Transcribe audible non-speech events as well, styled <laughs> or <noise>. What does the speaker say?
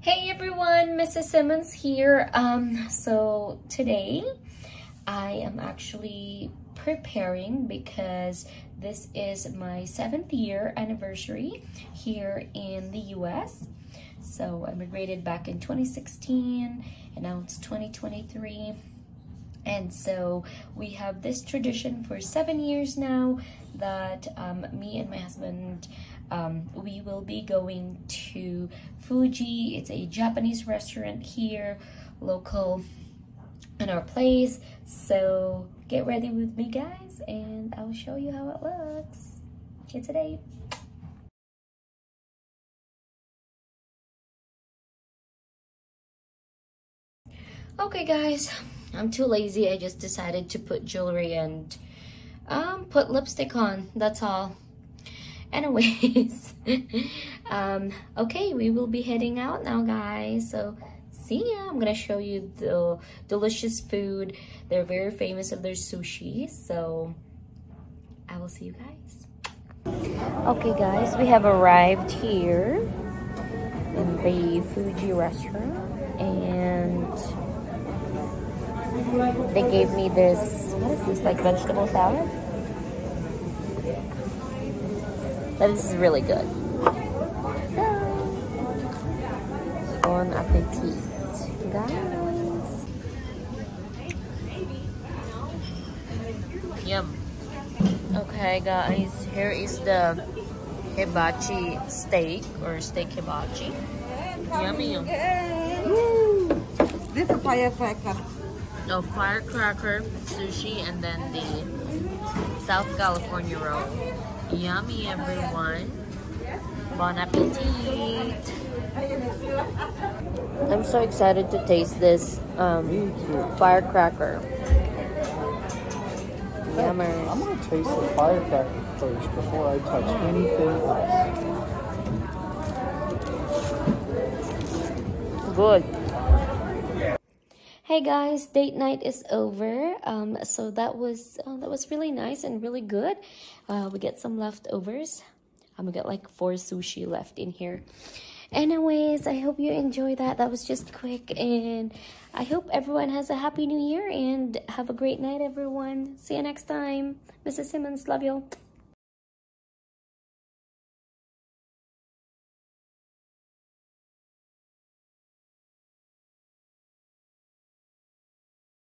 Hey everyone, Mrs. Simmons here. Um, so today I am actually preparing because this is my seventh year anniversary here in the US. So I immigrated back in 2016 and now it's 2023. And so we have this tradition for seven years now that um, me and my husband, um, we will be going to Fuji. It's a Japanese restaurant here, local in our place. So get ready with me guys and I'll show you how it looks. Okay, today. Okay guys, I'm too lazy. I just decided to put jewelry and um, put lipstick on. That's all. Anyways, <laughs> um, okay, we will be heading out now, guys. So see ya. I'm gonna show you the delicious food. They're very famous of their sushi. So I will see you guys. Okay, guys, we have arrived here in the Fuji restaurant and they gave me this, what is this, like vegetable salad? But This is really good. So, bon appetit, guys. Yum. Okay, guys, here is the hibachi steak or steak hibachi. Yummy. Yum. This is a firecracker. Oh, firecracker sushi and then the South California roll. Yummy, everyone. Bon appetit. I'm so excited to taste this um, firecracker. I'm gonna taste the firecracker first before I touch anything else. Good. Hey guys, date night is over. Um, so that was uh, that was really nice and really good. Uh, we get some leftovers. I'm gonna get like four sushi left in here. Anyways, I hope you enjoy that. That was just quick, and I hope everyone has a happy new year and have a great night, everyone. See you next time. Mrs. Simmons, love you.